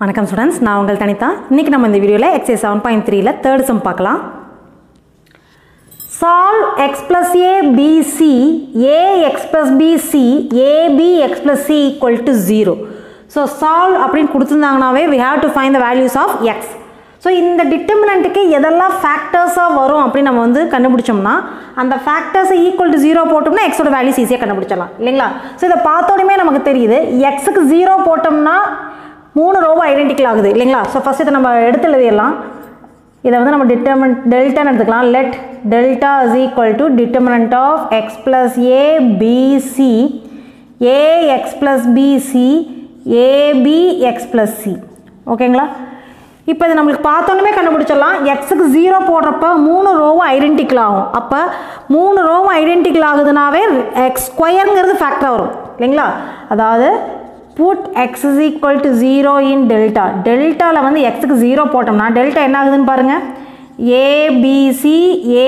வணக்கம் ஸ்டூடெண்ட்ஸ் நான் உங்கள் தனிதா. இன்றைக்கி நம்ம இந்த வீடியோவில் எக்ஸைஸ் செவன் பாயிண்ட் த்ரீல தேர்ட் சம் பார்க்கலாம். Solve x plus a b c a x plus b c a b x plus c equal to zero so solve அப்படின்னு கொடுத்துருந்தாங்கனாவே we have to find the values of x so இந்த டிட்டர்மினண்ட்டுக்கு எதெல்லாம் ஃபேக்டர்ஸாக வரும் அப்படின்னு நம்ம வந்து கண்டுபிடிச்சோம்னா அந்த ஃபேக்டர்ஸை ஈக்குவல் டு ஜீரோ போட்டோம்னா எக்ஸோட வேல்யூஸ் ஈஸியாக கண்டுபிடிச்சலாம் இல்லைங்களா? ஸோ இதை பார்த்தோன்னே நமக்கு தெரியுது எக்ஸுக்கு ஜீரோ போட்டோம்னா மூணு ரோவும் ஐடென்டிக்கல் ஆகுது இல்லைங்களா? ஸோ ஃபஸ்ட் இதை நம்ம எடுத்து எழுதிடலாம். இதை வந்து நம்ம டிட்டர்மன் டெல்டான்னு எடுத்துக்கலாம். Let delta is equal to determinant of x plus a b c a x plus b c a b x plus c ஓகேங்களா இப்போ இது நம்மளுக்கு பார்த்தோன்னே கண்டுபிடிச்சிடலாம். எக்ஸுக்கு ஜீரோ போடுறப்ப மூணு ரோவும் ஐடென்டிக்கல் ஆகும். அப்போ மூணு ரோவும் ஐடென்டிக்கல் ஆகுதுனாவே எக்ஸ் ஸ்கொயருங்கிறது ஃபேக்டராக வரும். இல்லைங்களா? அதாவது put x is equal to zero in delta டெல்டாவில் வந்து எக்ஸுக்கு ஜீரோ போட்டோம்னா டெல்டா என்ன ஆகுதுன்னு பாருங்கள் ஏபிசி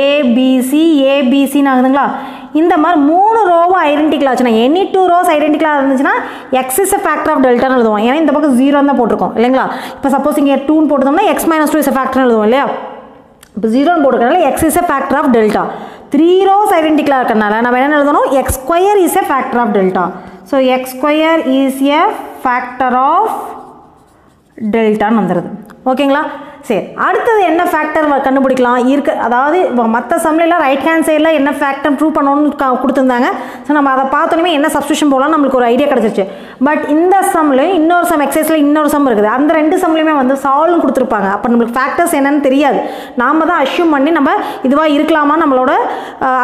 ஏபிசி ஏபிசின்னு ஆகுதுங்களா? இந்த மாதிரி மூணு ரோவும் ஐடென்டிக்கலாக ஆச்சுன்னா எனி டூ ரோஸ் ஐடென்டிக்கலாக இருந்துச்சுன்னா x is a factor of டெல்டான்னு எழுதுவோம். ஏன்னா இந்த பக்கம் ஜீரோ தான் போட்டிருக்கோம் இல்லைங்களா? இப்போ சப்போஸ் இங்கே டூன்னு போட்டோம்னா எக்ஸ் மைனஸ் டூ இஸ் ஃபேக்டர்னு எழுதுவோம் இல்லையா? இப்போ ஜீரோன்னு போட்டுக்கிறனால x is a factor of delta three rows ஐடென்டிக்கலாக இருக்கிறனால நம்ம என்ன எழுதணும்? X square is a factor of delta so x square is a factor of டெல்டான்னு வந்துடுது ஓகேங்களா சரி அடுத்தது என்ன ஃபேக்டர் கண்டுபிடிக்கலாம்? இருக்க அதாவது மற்ற சம்லையில் ரைட் ஹேண்ட் சைடில் என்ன ஃபேக்டர் ப்ரூவ் பண்ணணும்னு கொடுத்துருந்தாங்க. ஸோ நம்ம அதை பார்த்தோன்னே என்ன சப்ஸ்டியூஷன் போகலாம் நம்மளுக்கு ஒரு ஐடியா கிடச்சிருச்சு. பட் இந்த சம்லையும் இன்னொரு சம் எக்ஸசைஸில் இன்னொரு சம் இருக்குது. அந்த ரெண்டு சம்லையுமே வந்து சால்வ்னு கொடுத்துருப்பாங்க. அப்போ நம்மளுக்கு ஃபேக்டர்ஸ் என்னன்னு தெரியாது. நாம் தான் அஷ்யூம் பண்ணி நம்ம இதுவாக இருக்கலாமா நம்மளோட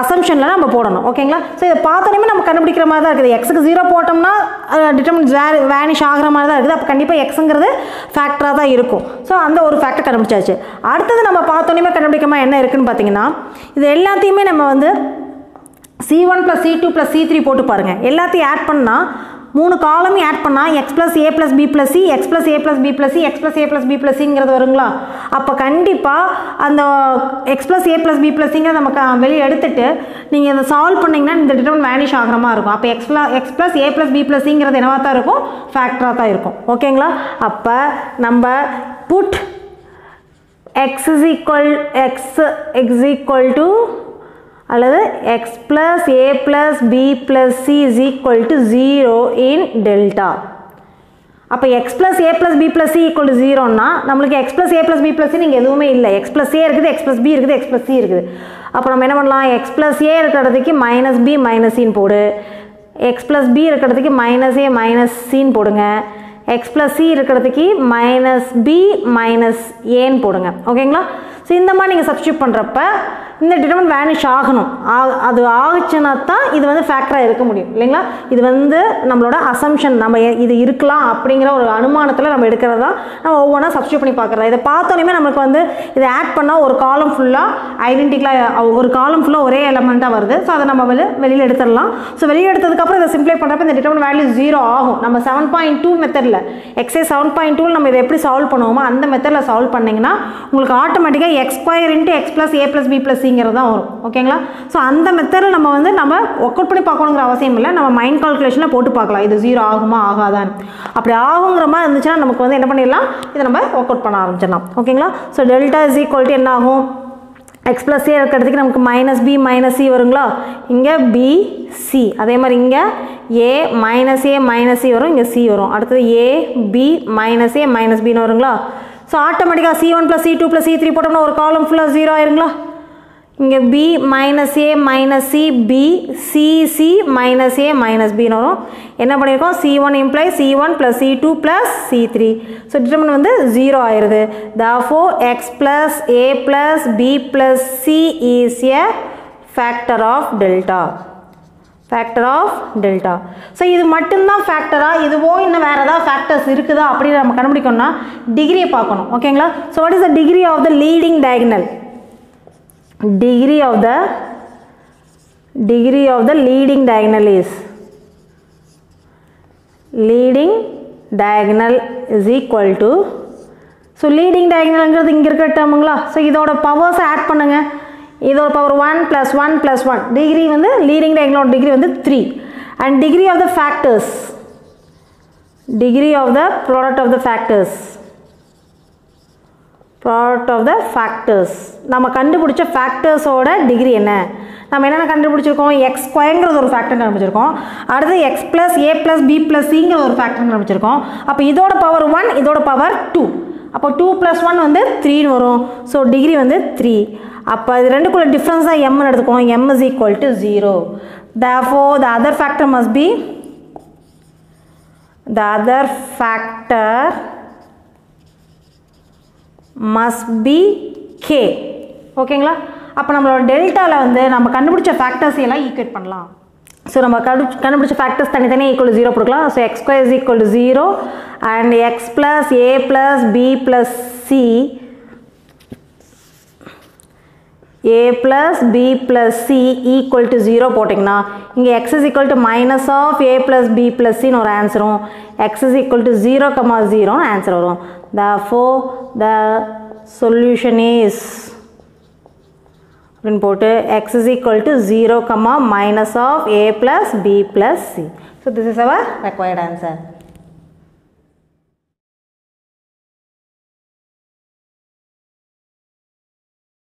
அசம்ஷனில் நம்ம போடணும். ஓகேங்களா? ஸோ இதை பார்த்தோன்னே நம்ம கண்டுபிடிக்கிற மாதிரி தான் இருக்குது. எக்ஸுக்கு ஜீரோ போட்டோம்னா டிட்டர்மின் வேனிஷ் ஆகிற மாதிரி தான் இருக்குது. அப்போ கண்டிப்பாக எக்ஸுங்கிறது ஃபேக்டராக தான் இருக்கும். ஸோ அந்த ஒரு ஃபேக்டர் கண்டுபிடிச்சாச்சு. அடுத்தது நம்ம பார்த்தோன்னே கண்டுபிடிக்கமா என்ன இருக்குன்னு பார்த்தீங்கன்னா இது எல்லாத்தையுமே நம்ம வந்து c one plus c two plus c three போட்டு பாருங்கள் எல்லாத்தையும் ஆட் பண்ணால் மூணு காலமும் ஆட் பண்ணால் x plus a plus b plus c x plus a plus b plus c x plus a plus b plus சிங்கிறது வருங்களா? அப்போ கண்டிப்பாக அந்த x plus a plus b plus சிங்கிறத நமக்கு வெளியே எடுத்துட்டு நீங்கள் இதை சால்வ் பண்ணிங்கன்னா இந்த டிட்டர்மன் வேனிஷ் ஆகிற மாதிரி இருக்கும். அப்போ x plus x plus a plus b plus சிங்கிறது என்னவாக தான் இருக்கும்? ஃபேக்டராக தான் இருக்கும். ஓகேங்களா அப்போ நம்ம put x is equal x x equal to அல்லது x plus a plus b plus c is equal to zero in delta அப்போ x plus a plus b plus c equal to ஜீரோன்னா நம்மளுக்கு plus a a plus plus c நீங்கள் எதுவுமே இல்லை. X plus a இருக்குது x plus b இருக்குது x plus c இருக்குது. அப்போ நம்ம என்ன பண்ணலாம்? எக்ஸ் ப்ளஸ் ஏ இருக்கிறதுக்கு மைனஸ் பி மைனஸ் சின்னு போடு. எக்ஸ் ப்ளஸ் பி இருக்கிறதுக்கு மைனஸ் ஏ மைனஸ் சின்னு போடுங்க. எக்ஸ் ப்ளஸ் சி இருக்கிறதுக்கு மைனஸ் பி மைனஸ் ஏன்னு போடுங்க. ஓகேங்களா ஸோ இந்த மாதிரி நீங்கள் சப்ஸ்டியூட் பண்ணுறப்ப இந்த டிட்டர்மெண்ட் வேனிஷ் ஆகணும். ஆ- அது ஆகுச்சுன்னா தான் இது வந்து ஃபேக்டராக இருக்க முடியும். இல்லைங்களா? இது வந்து நம்மளோட அசம்ஷன் நம்ம எ- இது இருக்கலாம் அப்படிங்கிற ஒரு அனுமானத்தில் நம்ம எடுக்கிறது தான் நம்ம ஒவ்வொன்றா சப்ஸ்டியூட் பண்ணி பார்க்குறது. இதை பார்த்தோன்னே நம்மளுக்கு வந்து இதை ஆட் பண்ணால் ஒரு காலம் ஃபுல்லாக ஐடென்டிக்கலாக ஒரு காலம் ஃபுல்லாக ஒரே எலமெண்ட்டாக வருது. ஸோ அதை நம்ம வந்து வெளியில் எடுத்துடலாம். ஸோ வெளியே எடுத்ததுக்கப்புறம் இதை சிம்ப்ளை பண்ணுறப்ப இந்த டிட்டர்மெண்ட் வேல்யூ ஜீரோ ஆகும். நம்ம செவன் பாயிண்ட் டூ மெத்தடில் எக்ஸைஸ் செவன் பாயிண்ட் டூவில் நம்ம இதை எப்படி சால்வ் பண்ணுவோமோ அந்த மெத்தடில் சால்வ் பண்ணிங்கன்னா உங்களுக்கு ஆட்டோமேட்டிக்காக x square into x plus a plus b plus சிங்கிறது தான் வரும். ஓகேங்களா? ஸோ அந்த மெத்தடில் நம்ம வந்து நம்ம ஒர்க் அவுட் பண்ணி பார்க்கணுங்கிற அவசியம் இல்லை. நம்ம மைண்ட் கால்குலேஷனில் போட்டு பார்க்கலாம். இது ஜீரோ ஆகுமா ஆகாதான்னு. அப்படி ஆகுங்கிற மாதிரி இருந்துச்சுன்னா நமக்கு வந்து என்ன பண்ணிடலாம்? இதை நம்ம ஒர்க் அவுட் பண்ண ஆரம்பிச்சிடலாம். ஓகேங்களா? ஸோ டெல்டா இஸ் ஈக்குவல் என்ன ஆகும்? எக்ஸ் ப்ளஸ் ஏ இருக்கிறதுக்கு நமக்கு மைனஸ் பி மைனஸ் சி வருங்களா? இங்கே பி சி அதே மாதிரி இங்கே a minus a minus c வரும். இங்கே சி வரும். அடுத்தது a b minus a minus பின்னு வருங்களா? ஸோ ஆட்டோமேட்டிக்காக c one plus c two plus c three போட்டோம்னா ஒரு காலம் ஃபுல்லாக ஜீரோ ஆயிருங்களா? இங்கே b minus a minus c b c c minus a minus பின்னு வரும். என்ன பண்ணியிருக்கோம் c one imply c one plus c two plus c three so determinant வந்து ஜீரோ ஆயிடுது four x plus a plus b plus c is a factor of delta factor of delta so இது மட்டும்தான் ஃபேக்டரா இதுவோ இன்னும் வேறு ஏதாவது factors இருக்குதா? அப்படின்னு நம்ம கண்டுபிடிக்கணும்னா டிகிரியை பார்க்கணும். ஓகேங்களா so what is the degree of the leading diagonal degree of the degree of the leading diagonal is leading diagonal is equal to so leading டயக்னல்ங்கிறது இங்கே இருக்கிற டேர்முங்களா ஸோ இதோட பவர்ஸை ஆட் பண்ணுங்கள் இதோட power one plus one plus one degree வந்து leading டயகனலோட degree வந்து three and degree of the factors degree of the product of the factors product of the factors நம்ம கண்டுபிடிச்ச ஃபேக்டர்ஸோட டிகிரி என்ன? நம்ம என்னென்ன கண்டுபிடிச்சிருக்கோம்? எக்ஸ் ஸ்கொயங்கிறது ஒரு ஃபேக்டர் கண்டுபிடிச்சிருக்கோம். அடுத்து x plus a plus b plus சிங்கிற ஒரு ஃபேக்டர் கண்டுபிடிச்சிருக்கோம். அப்போ இதோட பவர் ஒன் இதோட பவர் டூ அப்போ டூ ப்ளஸ் ஒன் வந்து த்ரீன்னு வரும். ஸோ டிகிரி வந்து த்ரீ அப்போ இது ரெண்டுக்குள்ள டிஃப்ரென்ஸ் தான் எம்னு எடுத்துக்கோம் m is equal to zero therefore the other factor must be the other factor must be k. ஓகேங்களா அப்போ நம்மளோட டெல்டாவில் வந்து நம்ம கண்டுபிடிச்ச ஃபேக்டர்ஸ் எல்லாம் ஈக்குவேட் பண்ணலாம். ஸோ நம்ம கண்டு கண்டுபிடிச்ச ஃபேக்டர்ஸ் தனித்தனியாக ஈக்குவல் ஜீரோ கொடுக்கலாம். So x square is equal to zero and x plus a plus b plus c a plus b plus c equal to 0 போட்டிங்கன்னா இங்கே x is equal to minus of a plus b plus c னு ஒரு ஆன்சரும் x is equal to 0 comma 0 னு answer வரும் therefore the solution is அப்படின்னு போட்டு x is equal to 0 comma minus of a plus b plus c so this is our required answer